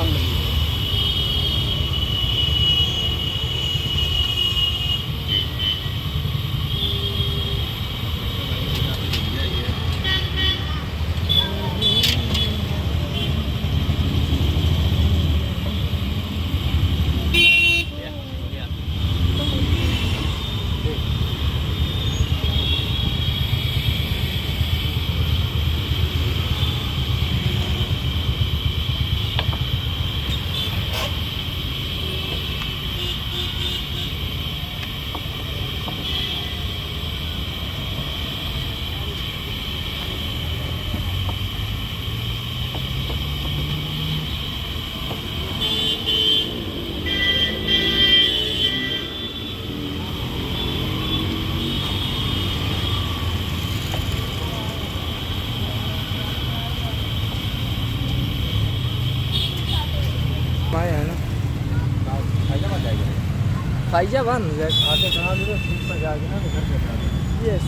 on me. खाइजा बन आगे कहाँ तो सीट पर जाके ना घर पे यस